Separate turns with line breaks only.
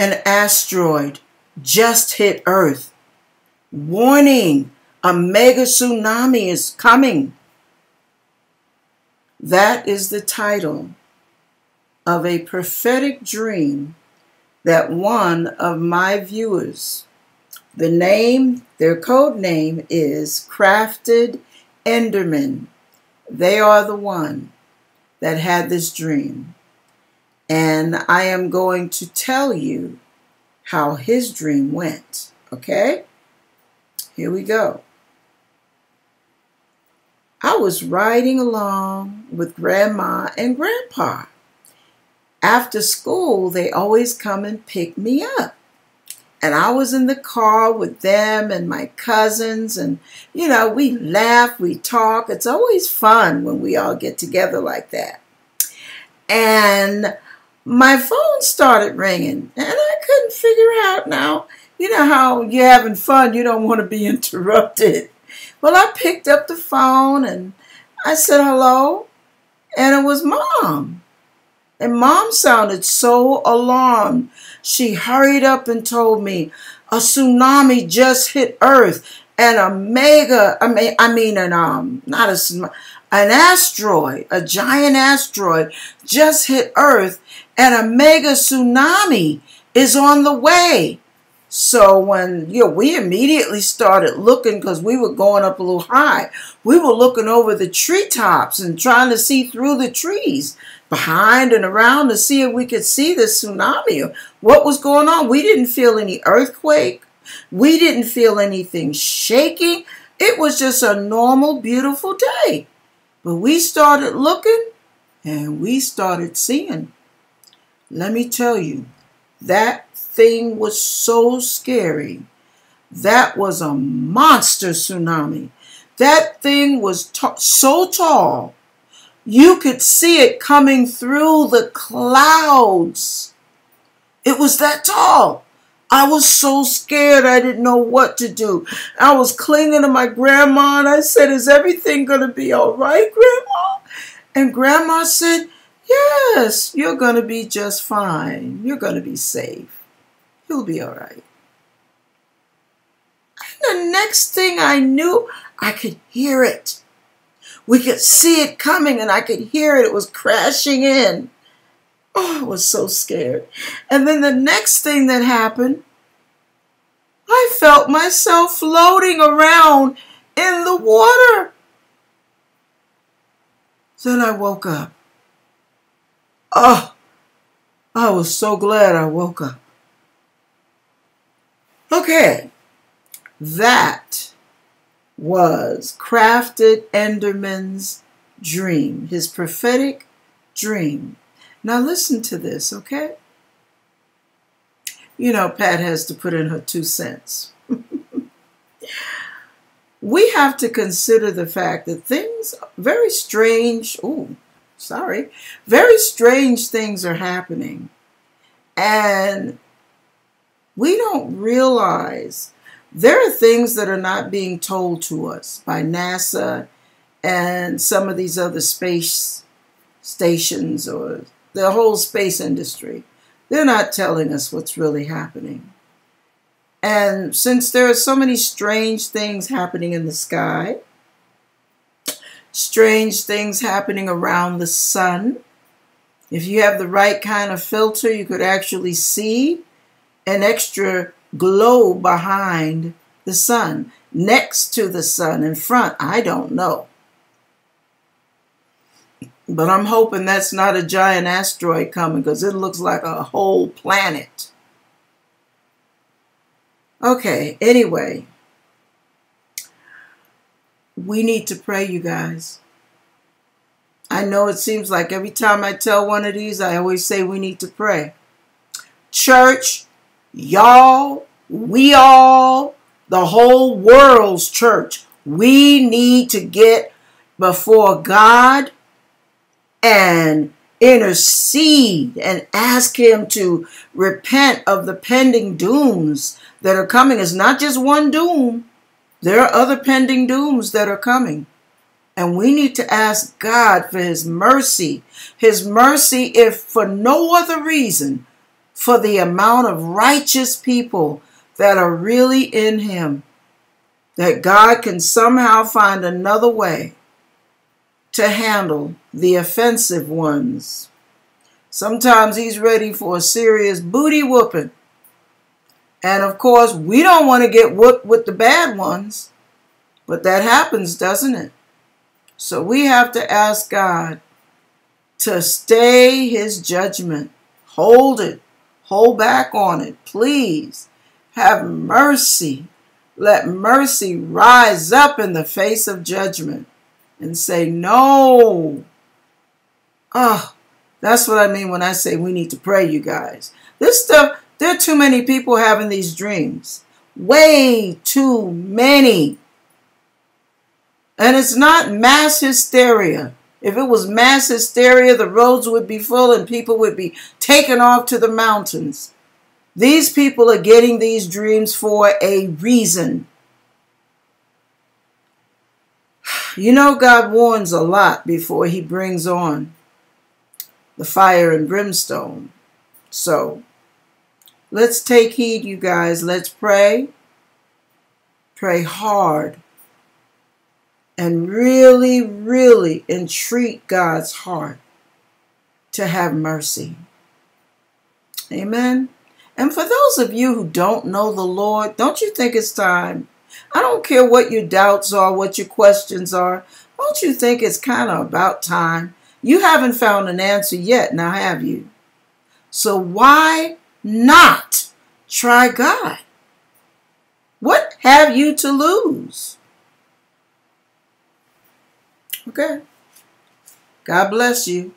An asteroid just hit Earth. Warning, a mega tsunami is coming. That is the title of a prophetic dream that one of my viewers, the name, their code name is Crafted Enderman. They are the one that had this dream. And I am going to tell you how his dream went. Okay? Here we go. I was riding along with Grandma and Grandpa. After school, they always come and pick me up. And I was in the car with them and my cousins, and you know, we laugh, we talk. It's always fun when we all get together like that. And my phone started ringing, and I couldn't figure out now. You know how you're having fun, you don't want to be interrupted. Well, I picked up the phone and I said hello, and it was mom. And mom sounded so alarmed. She hurried up and told me a tsunami just hit Earth and a mega, I mean, I mean an um, not a an asteroid, a giant asteroid just hit Earth and a mega tsunami is on the way. So when you know, we immediately started looking because we were going up a little high. We were looking over the treetops and trying to see through the trees behind and around to see if we could see the tsunami. What was going on? We didn't feel any earthquake. We didn't feel anything shaking. It was just a normal, beautiful day. But we started looking and we started seeing. Let me tell you, that thing was so scary. That was a monster tsunami. That thing was so tall, you could see it coming through the clouds. It was that tall. I was so scared I didn't know what to do. I was clinging to my grandma and I said, Is everything going to be all right, grandma? And grandma said, Yes, you're going to be just fine. You're going to be safe. You'll be all right. And the next thing I knew, I could hear it. We could see it coming and I could hear it. It was crashing in. Oh, I was so scared. And then the next thing that happened, I felt myself floating around in the water. Then I woke up. Oh, I was so glad I woke up. Okay, that was Crafted Enderman's dream, his prophetic dream. Now listen to this, okay? You know, Pat has to put in her two cents. we have to consider the fact that things, very strange, oh, sorry, very strange things are happening. And we don't realize there are things that are not being told to us by NASA and some of these other space stations or the whole space industry. They're not telling us what's really happening. And since there are so many strange things happening in the sky, strange things happening around the sun, if you have the right kind of filter, you could actually see an extra glow behind the sun, next to the sun, in front. I don't know. But I'm hoping that's not a giant asteroid coming because it looks like a whole planet. Okay, anyway, we need to pray, you guys. I know it seems like every time I tell one of these, I always say we need to pray. Church, y'all, we all, the whole world's church, we need to get before God and intercede and ask Him to repent of the pending dooms that are coming. It's not just one doom, there are other pending dooms that are coming. And we need to ask God for His mercy. His mercy, if for no other reason, for the amount of righteous people that are really in Him. That God can somehow find another way to handle the offensive ones. Sometimes He's ready for a serious booty whooping. And of course, we don't want to get whooped with the bad ones. But that happens, doesn't it? So we have to ask God to stay his judgment. Hold it. Hold back on it. Please have mercy. Let mercy rise up in the face of judgment and say, No. Oh, that's what I mean when I say we need to pray, you guys. This stuff, there are too many people having these dreams. Way too many. And it's not mass hysteria. If it was mass hysteria, the roads would be full and people would be taken off to the mountains. These people are getting these dreams for a reason. You know, God warns a lot before he brings on the fire and brimstone. So let's take heed, you guys. Let's pray. Pray hard and really, really entreat God's heart to have mercy. Amen. And for those of you who don't know the Lord, don't you think it's time? I don't care what your doubts are, what your questions are. Don't you think it's kind of about time? You haven't found an answer yet, now have you? So why not try God? What have you to lose? Okay. God bless you.